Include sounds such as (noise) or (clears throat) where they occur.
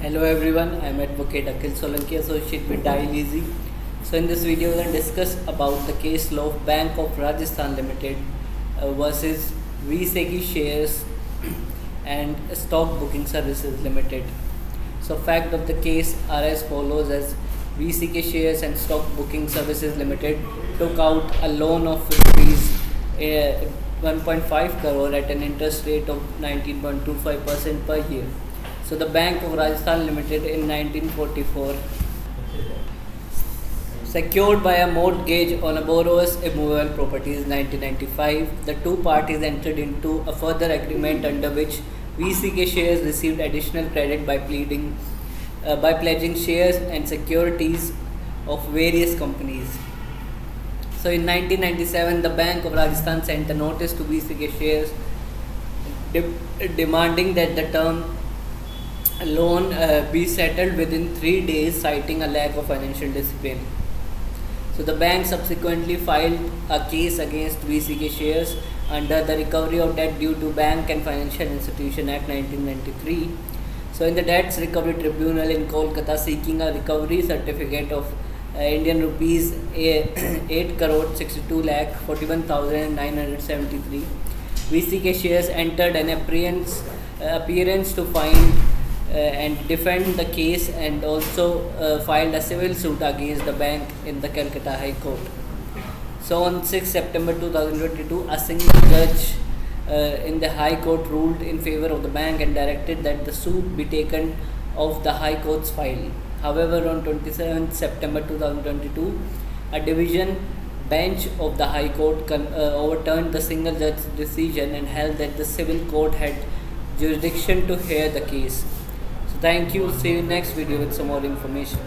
Hello everyone, I am Advocate Akhil Solanki, Associate with Dial Ezee. So in this video, going to discuss about the case law of Bank of Rajasthan Limited uh, versus VSECI shares (clears throat) and Stock Broking Services Limited. So fact of the case are as follows as VCK shares and Stock Broking Services Limited took out a loan of rupees uh, 1.5 crore at an interest rate of 19.25% per year. So the Bank of Rajasthan Limited in 1944 secured by a mortgage on a borrower's immovable properties 1995 the two parties entered into a further agreement under which VCK shares received additional credit by pleading uh, by pledging shares and securities of various companies. So in 1997 the Bank of Rajasthan sent a notice to VCK shares de- demanding that the term loan uh, be settled within 3 days citing a lack of financial discipline so the bank subsequently filed a case against VCK shares under the Recovery of Debt Due to Bank and Financial Institution Act 1993. So in the Debts Recovery Tribunal in Kolkata seeking a recovery certificate of uh, Indian rupees (clears throat) 8 crore 62 lakh 41,973. VCK shares entered an appearance, uh, appearance to find and defend the case and also uh, filed a civil suit against the bank in the Calcutta High Court. So on 6 September 2022, a single judge uh, in the High Court ruled in favor of the bank and directed that the suit be taken off the High Court's file. However, on 27 September 2022, a division bench of the High Court uh, overturned the single judge's decision and held that the civil court had jurisdiction to hear the case. Thank you. See you next video with some more information.